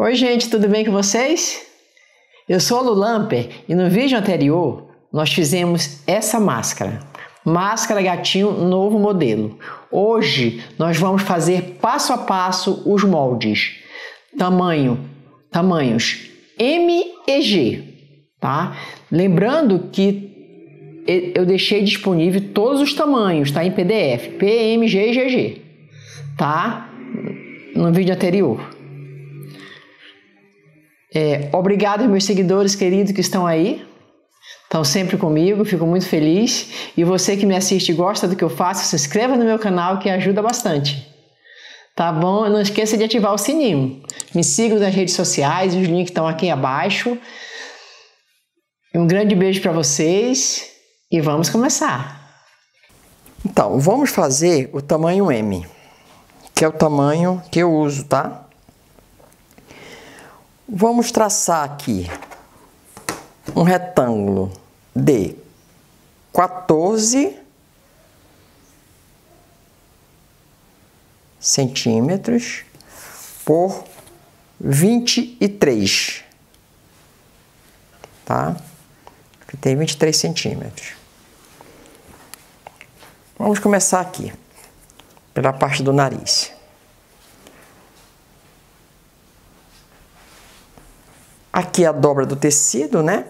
Oi, gente, tudo bem com vocês? Eu sou a Lulamper e no vídeo anterior nós fizemos essa máscara. Máscara gatinho novo modelo. Hoje nós vamos fazer passo a passo os moldes. Tamanho, tamanhos M e G, tá? Lembrando que eu deixei disponível todos os tamanhos, tá? Em PDF, P, M, G e GG, tá? No vídeo anterior. É, obrigado, meus seguidores queridos que estão aí. Estão sempre comigo, fico muito feliz. E você que me assiste e gosta do que eu faço, se inscreva no meu canal que ajuda bastante. Tá bom? Não esqueça de ativar o sininho. Me siga nas redes sociais, os links estão aqui abaixo. Um grande beijo para vocês e vamos começar. Então, vamos fazer o tamanho M, que é o tamanho que eu uso, tá? Vamos traçar aqui um retângulo de 14 centímetros por 23, tá? Aqui tem 23 centímetros. Vamos começar aqui, pela parte do nariz. Aqui a dobra do tecido, né?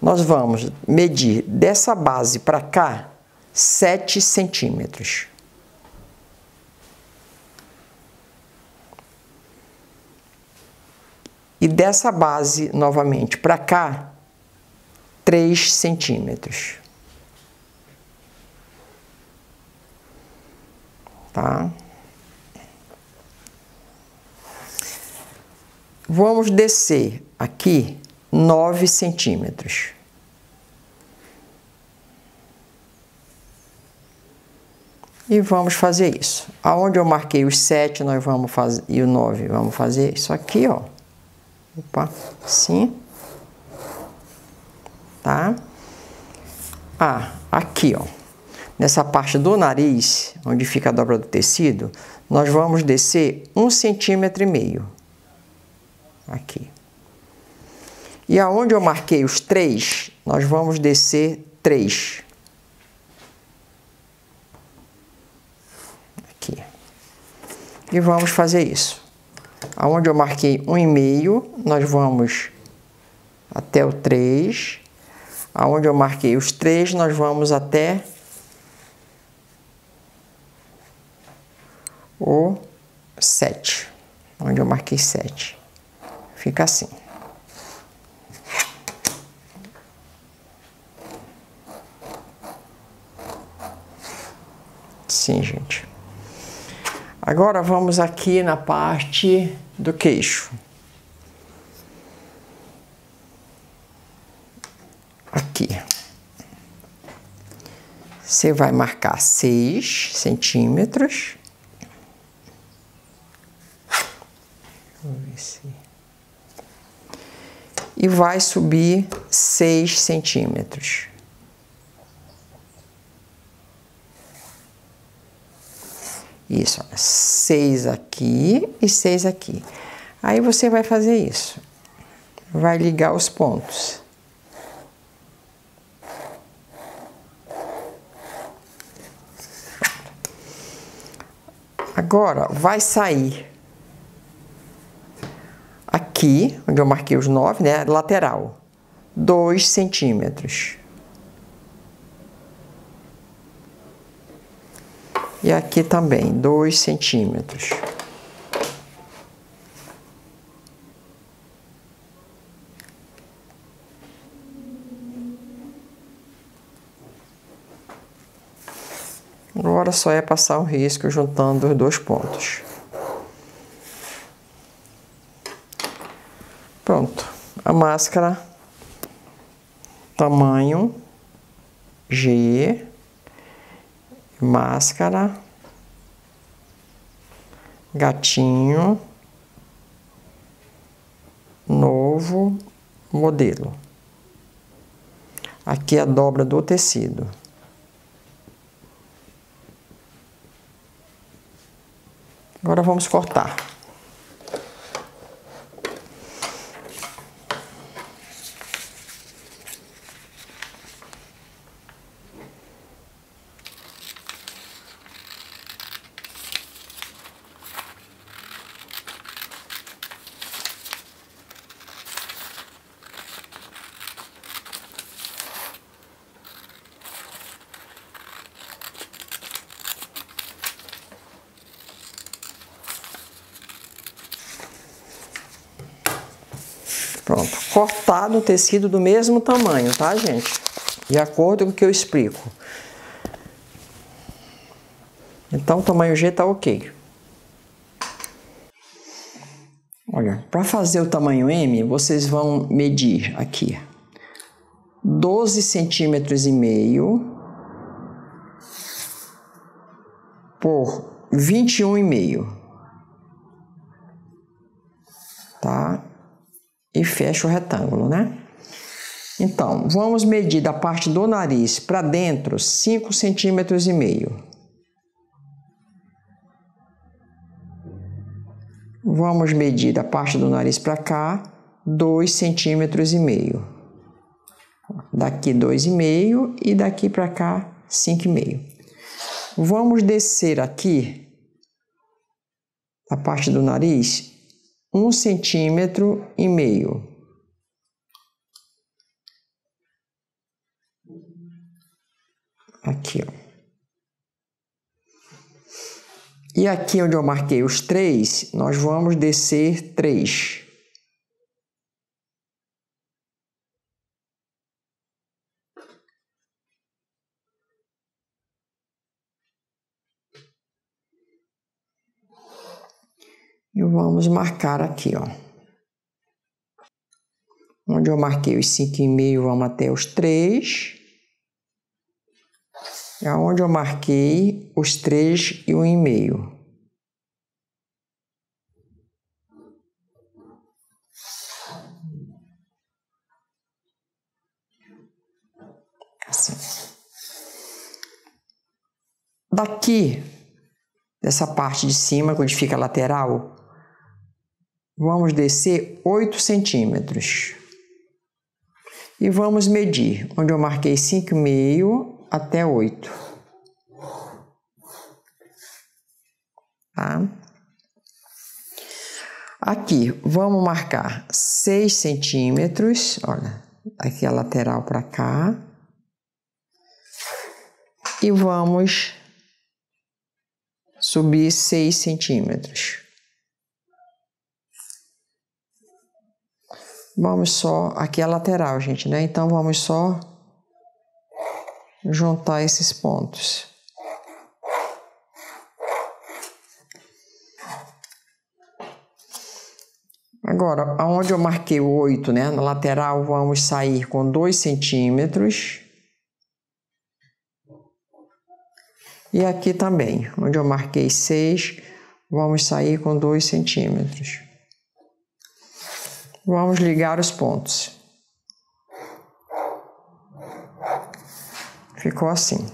Nós vamos medir dessa base para cá 7 centímetros. E dessa base novamente para cá, 3 centímetros. Tá? Vamos descer aqui 9 centímetros. E vamos fazer isso. Aonde eu marquei os 7, nós vamos fazer, e o 9, vamos fazer isso aqui, ó. Opa, assim. Tá? Ah, aqui, ó. Nessa parte do nariz, onde fica a dobra do tecido, nós vamos descer um centímetro e meio aqui. E aonde eu marquei os três, nós vamos descer três. Aqui. E vamos fazer isso. Aonde eu marquei um e meio, nós vamos até o três. Aonde eu marquei os três, nós vamos até o sete. Onde eu marquei sete. Fica assim. Sim, gente. Agora vamos aqui na parte do queixo. Aqui. Você vai marcar 6 centímetros. E vai subir 6 centímetros. Isso, 6 aqui e 6 aqui. Aí você vai fazer isso. Vai ligar os pontos. Agora vai sair aqui, onde eu marquei os 9, né, lateral, 2 centímetros. E aqui também, 2 centímetros. Agora só é passar o risco juntando os dois pontos. Pronto. A máscara tamanho G, máscara, gatinho, novo modelo. Aqui a dobra do tecido. Agora vamos cortar. Cortar no tecido do mesmo tamanho, tá, gente? De acordo com o que eu explico. Então, o tamanho G tá ok. Olha, para fazer o tamanho M, vocês vão medir aqui 12 centímetros e meio por 21 e meio, tá? E fecha o retângulo, né? Então, vamos medir da parte do nariz para dentro 5 centímetros e meio. Vamos medir da parte do nariz para cá, 2 centímetros e meio. Daqui 2,5 e daqui para cá 5,5. Vamos descer aqui, a parte do nariz, 1 centímetro e meio. Aqui, ó. E aqui onde eu marquei os três, nós vamos descer três. E vamos marcar aqui, ó. Onde eu marquei os cinco e meio, vamos até os três. É onde eu marquei os três e um e meio. Assim. Daqui, dessa parte de cima, onde fica a lateral, vamos descer 8 centímetros. E vamos medir, onde eu marquei 5,5 até 8. Tá? Aqui, vamos marcar 6 centímetros, olha, aqui a lateral para cá. E vamos subir 6 centímetros. Vamos só, aqui é a lateral, gente, né? Então, vamos só juntar esses pontos. Agora, aonde eu marquei o 8, né? Na lateral, vamos sair com 2 centímetros. E aqui também, onde eu marquei 6, vamos sair com 2 centímetros. Vamos ligar os pontos. Ficou assim.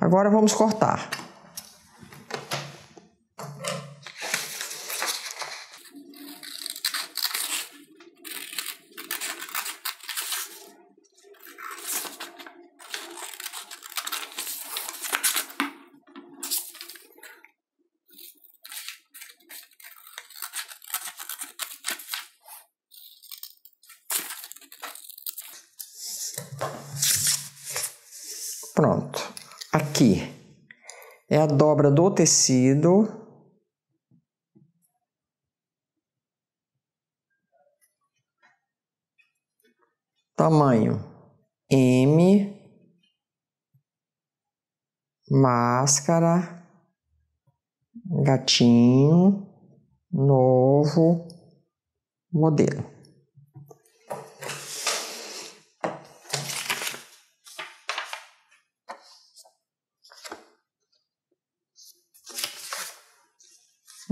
Agora vamos cortar. Pronto. Aqui é a dobra do tecido. Tamanho M, máscara, gatinho, novo modelo.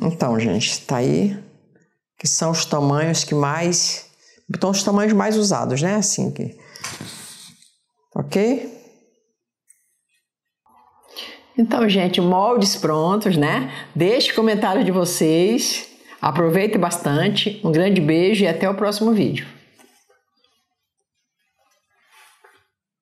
Então, gente, tá aí que são os tamanhos que mais, então os tamanhos mais usados, né? Assim que, ok? Então, gente, moldes prontos, né? Deixe comentário de vocês. Aproveite bastante. Um grande beijo e até o próximo vídeo.